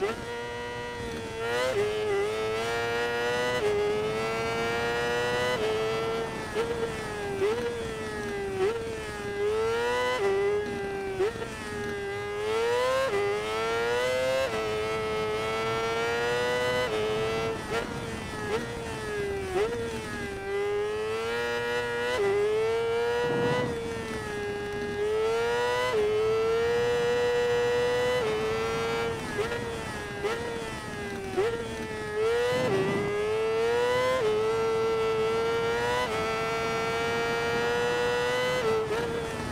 Woo!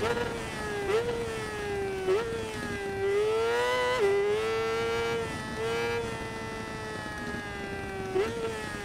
Thank you.